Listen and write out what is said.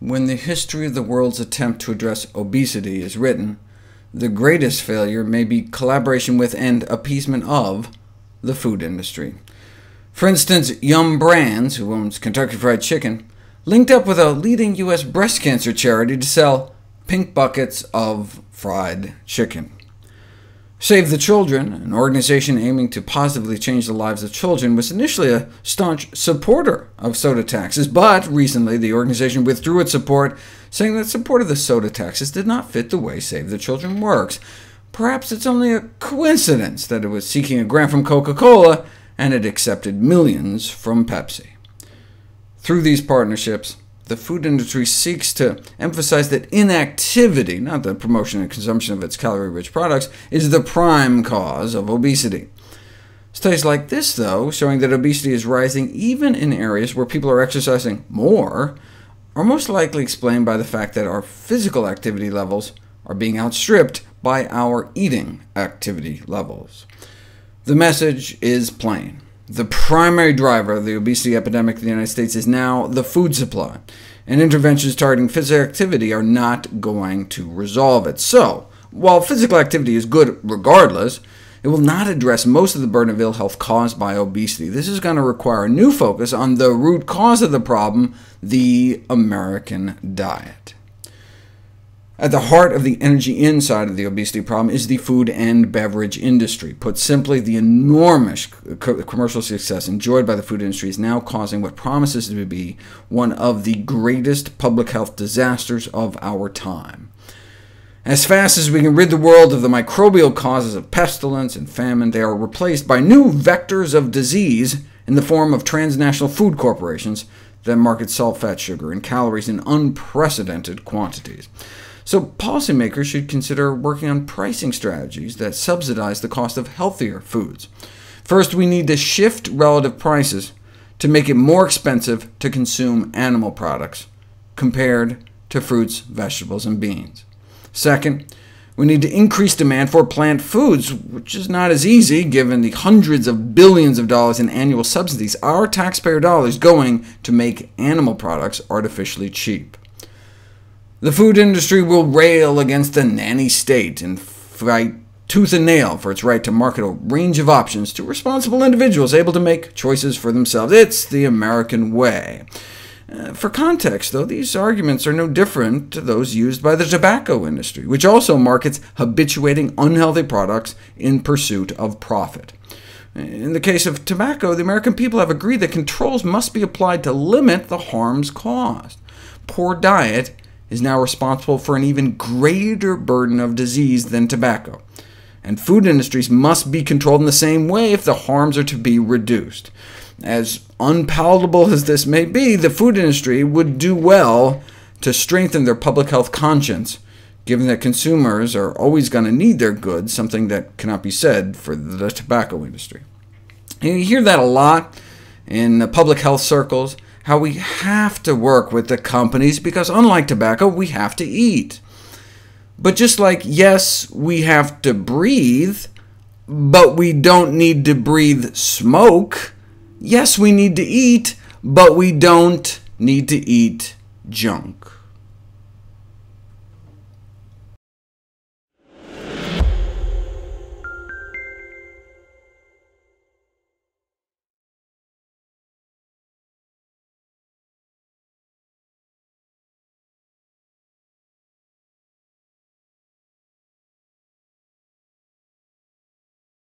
When the history of the world's attempt to address obesity is written, the greatest failure may be collaboration with and appeasement of the food industry. For instance, Yum Brands, who owns Kentucky Fried Chicken, linked up with a leading U.S. breast cancer charity to sell pink buckets of fried chicken. Save the Children, an organization aiming to positively change the lives of children, was initially a staunch supporter of soda taxes, but recently the organization withdrew its support, saying that support of the soda taxes did not fit the way Save the Children works. Perhaps it's only a coincidence that it was seeking a grant from Coca-Cola, and it accepted millions from Pepsi. Through these partnerships, the food industry seeks to emphasize that inactivity, not the promotion and consumption of its calorie-rich products, is the prime cause of obesity. Studies like this, though, showing that obesity is rising even in areas where people are exercising more, are most likely explained by the fact that our physical activity levels are being outstripped by our eating activity levels. The message is plain. The primary driver of the obesity epidemic in the United States is now the food supply, and interventions targeting physical activity are not going to resolve it. So, while physical activity is good regardless, it will not address most of the burden of ill health caused by obesity. This is going to require a new focus on the root cause of the problem, the American diet. At the heart of the energy inside of the obesity problem is the food and beverage industry. Put simply, the enormous commercial success enjoyed by the food industry is now causing what promises to be one of the greatest public health disasters of our time. As fast as we can rid the world of the microbial causes of pestilence and famine, they are replaced by new vectors of disease in the form of transnational food corporations that market salt, fat, sugar, and calories in unprecedented quantities. So policymakers should consider working on pricing strategies that subsidize the cost of healthier foods. First, we need to shift relative prices to make it more expensive to consume animal products, compared to fruits, vegetables, and beans. Second, we need to increase demand for plant foods, which is not as easy given the hundreds of billions of dollars in annual subsidies our taxpayer dollars going to make animal products artificially cheap. The food industry will rail against the nanny state and fight tooth and nail for its right to market a range of options to responsible individuals able to make choices for themselves. It's the American way. Uh, for context, though, these arguments are no different to those used by the tobacco industry, which also markets habituating unhealthy products in pursuit of profit. In the case of tobacco, the American people have agreed that controls must be applied to limit the harms caused. Poor diet is now responsible for an even greater burden of disease than tobacco, and food industries must be controlled in the same way if the harms are to be reduced. As unpalatable as this may be, the food industry would do well to strengthen their public health conscience, given that consumers are always going to need their goods, something that cannot be said for the tobacco industry. You hear that a lot in the public health circles, how we have to work with the companies, because unlike tobacco, we have to eat. But just like, yes, we have to breathe, but we don't need to breathe smoke, yes, we need to eat, but we don't need to eat junk.